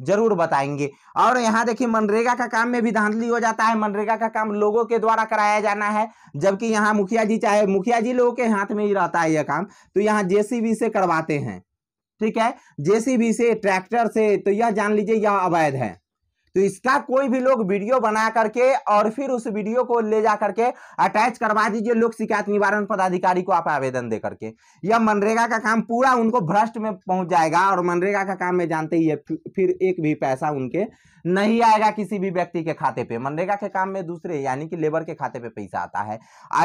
ज़रूर बताएँगे। और यहाँ देखिए मनरेगा का काम में भी धांधली हो जाता है। मनरेगा का काम लोगों के द्वारा कराया जाना है, जबकि यहाँ मुखिया जी चाहे, मुखिया जी लोगों के हाथ में ही रहता है यह काम। तो यहाँ जेसीबी से करवाते हैं। ठीक है? जेसीबी से, ट्रैक्टर से तो यह जान लीजिए, यह अवैध है। तो इसका कोई भी लोग वीडियो बना करके और फिर उस वीडियो को ले जा करके अटैच करवा दीजिए लोक शिकायत निवारण पदाधिकारी को आप आवेदन दे करके। यह मनरेगा का काम पूरा उनको भ्रष्ट में पहुँच जाएगा और मनरेगा का काम में जानते ही है फिर एक भी पैसा उनके नहीं आएगा किसी भी व्यक्ति के खाते पे। मनरेगा के काम में दूसरे, यानी कि लेबर के खाते पे पैसा आता है।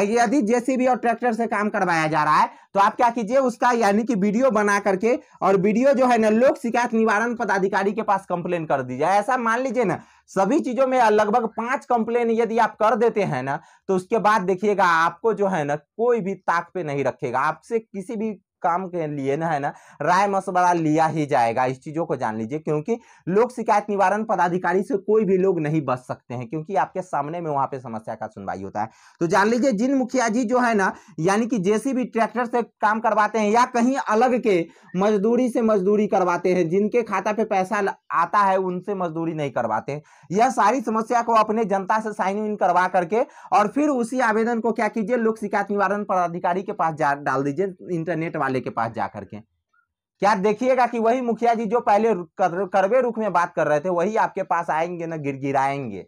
यदि जेसीबी और ट्रैक्टर से काम करवाया जा रहा है। तो आप क्या कीजिए, उसका यानी कि वीडियो बना करके और वीडियो जो है ना, लोक शिकायत निवारण पदाधिकारी के पास कंप्लेन कर दीजिए। ऐसा मान लीजिए ना, सभी चीज़ों में लगभग पाँच कंप्लेन यदि आप कर देते हैं ना तो उसके बाद देखिएगा, आपको जो है ना, कोई भी ताक पे नहीं रखेगा। आपसे किसी भी काम के लिए ना, है ना, राय मशवरा लिया ही जाएगा इस चीज़ों को जान लीजिए, क्योंकि लोक शिकायत निवारण पदाधिकारी से कोई भी लोग नहीं बच सकते हैं, क्योंकि आपके सामने में वहाँ पे समस्या का सुनवाई होता है। तो जान लीजिए, जिन मुखिया जी जो है ना, यानी कि जैसे भी ट्रैक्टर से काम करवाते हैं या कहीं अलग के मजदूरी से मजदूरी करवाते हैं, जिनके खाता पे पैसा आता है, उनसे मजदूरी नहीं करवाते यह सारी समस्या को अपने जनता से साइन इन करवा करके और फिर उसी आवेदन को क्या कीजिए, लोक शिकायत निवारण पदाधिकारी के पास डाल दीजिए, इंटरनेट वाले के पास जाकर के। क्या देखिएगा कि वही मुखिया जी जो पहले कर, करवे रुख में बात कर रहे थे वही आपके पास आएँगे ना गिर गिराएँगे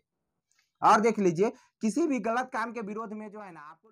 और देख लीजिए किसी भी गलत काम के विरोध में जो है ना आपको